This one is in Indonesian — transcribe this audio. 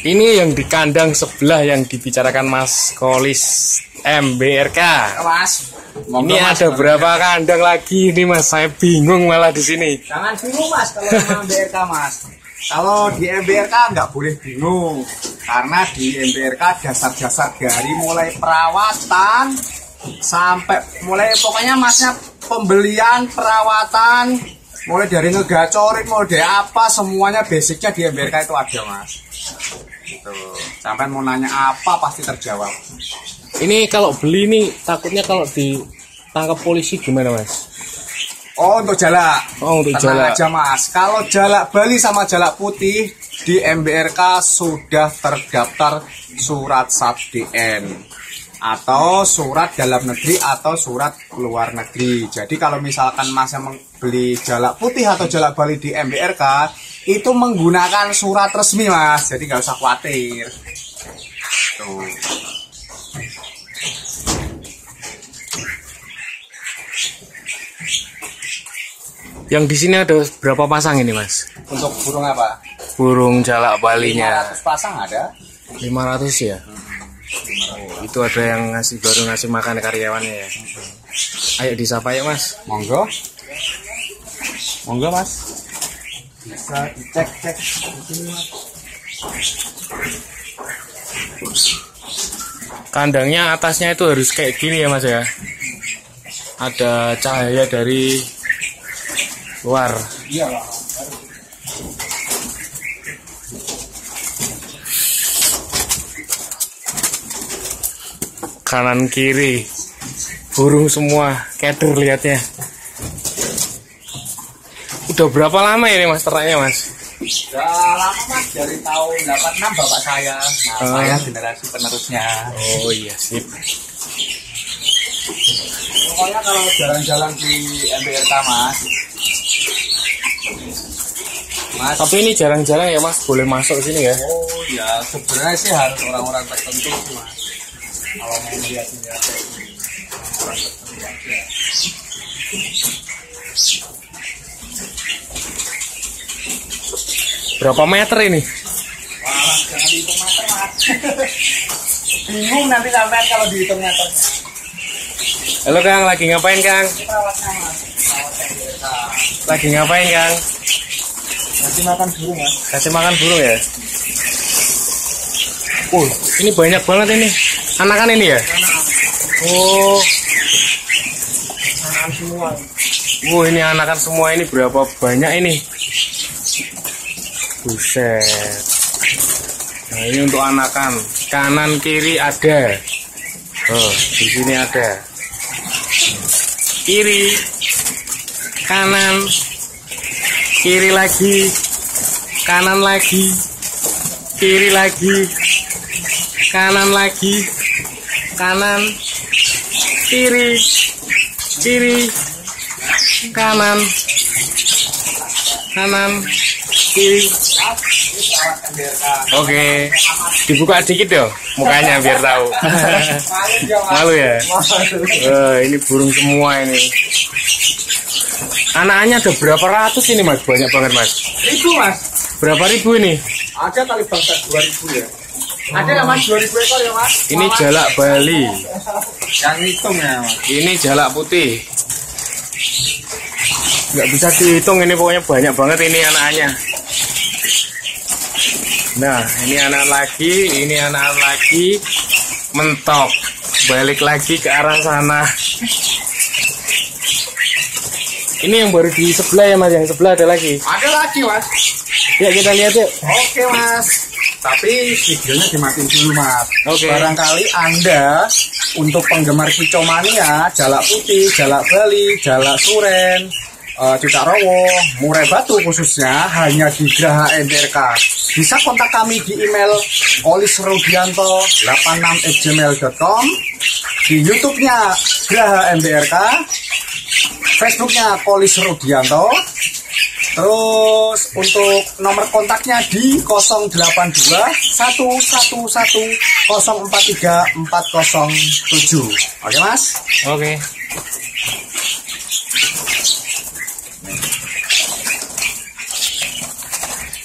Ini yang di kandang sebelah yang dibicarakan Mas Kolis MBRK. Mas. Ini ada berapa kandang lagi ini Mas? Saya bingung malah di sini. Jangan bingung Mas kalau MBRK Mas. Kalau di MBRK nggak boleh bingung karena di MBRK dasar-dasar dari mulai perawatan sampai mulai pokoknya masnya pembelian perawatan mulai dari ngegacorin mulai dari apa semuanya basicnya di MBRK itu ada mas gitu. sampai mau nanya apa pasti terjawab Ini kalau beli nih takutnya kalau ditangkap polisi gimana Mas? oh untuk jalak Oh untuk Tenang jalan. aja mas, kalau jalak Bali sama jalak putih di MBRK sudah terdaftar surat SAPDN atau surat dalam negeri atau surat luar negeri. Jadi kalau misalkan mas yang beli jalak putih atau jalak Bali di MBRK itu menggunakan surat resmi mas, jadi nggak usah khawatir. Tuh. Yang di sini ada berapa pasang ini Mas? Untuk burung apa? Burung jalak balinya 500 pasang ada. 500 ya. Oh, itu ada yang ngasih baru ngasih makan karyawannya ya. Ayo disapa ya Mas. Monggo. Monggo mas. Bisa dicek cek. Kandangnya atasnya itu harus kayak gini ya Mas ya. Ada cahaya dari luar. Iya Kanan kiri. Burung semua, keder lihatnya. Udah berapa lama ini Mas ternaknya Mas? Udah lama mas dari tahun 86 bapak saya. Nah, Ah. saya generasi penerusnya. Oh iya sip. Pokoknya kalau jalan-jalan di MBRK mas. Mas. Tapi ini jarang-jarang ya Mas boleh masuk sini ya. Oh ya sebenarnya sih harus orang-orang tertentu mas. Kalau kayak gini. Orang tertentu aja. Berapa meter ini? Wah, jangan dihitung meter mas. Bingung nanti sampean kalau dihitung meternya. Halo Kang, lagi ngapain Kang? Perawatnya mas. Lagi ngapain Kang? Nanti makan dulu mas. Kasih makan burung ya? Oh, ini banyak banget ini. Anakan ini ya? Oh, Makan semua. oh ini anakan semua ini berapa banyak ini? Buset. Nah ini untuk anakan. Kanan kiri ada. Oh, di sini ada. Kiri, kanan, kiri lagi, kanan lagi, kiri lagi, kanan lagi, kanan, kiri, kiri, kanan, kanan, kiri. Oke, dibuka dikit dong mukanya biar tahu. Malu ya? Eh, ini burung semua ini. Anaknya ada berapa ratus ini mas? Banyak banget mas. Ribu mas. Berapa ribu ini? Ada kali bangsa 2000 ya. Ada ya mas 2000 ekor ya mas. Ini jalak Bali. Yang hitung ya mas. Ini jalak putih. Nggak bisa dihitung ini pokoknya banyak banget ini anaknya. Nah, ini anak lagi, ini anak lagi mentok. Balik lagi ke arah sana. Ini yang baru di sebelah ya mas, yang sebelah ada lagi. Ada lagi mas. Ya kita lihat yuk. Oke mas. Tapi videonya dimatiin dulu mas. Oke. Barangkali anda untuk penggemar kicomania, jalak putih, jalak Bali, jalak suren, eh, cucak rowo, murai batu khususnya hanya di Graha MBRK. Bisa kontak kami di email olisrudianto86@gmail.com di YouTube-nya Graha MBRK, Facebook-nya Kolis Rudianto, Terus untuk nomor kontaknya di 082 111 043 407. Oke Mas? Oke.